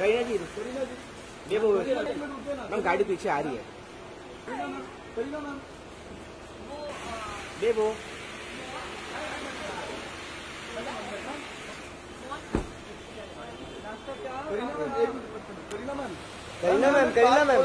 रहीना जी बेबो ma'am गाड़ी पीछे आ रही है। देखो Kareena ma'am Kareena ma'am. Kareena ma'am.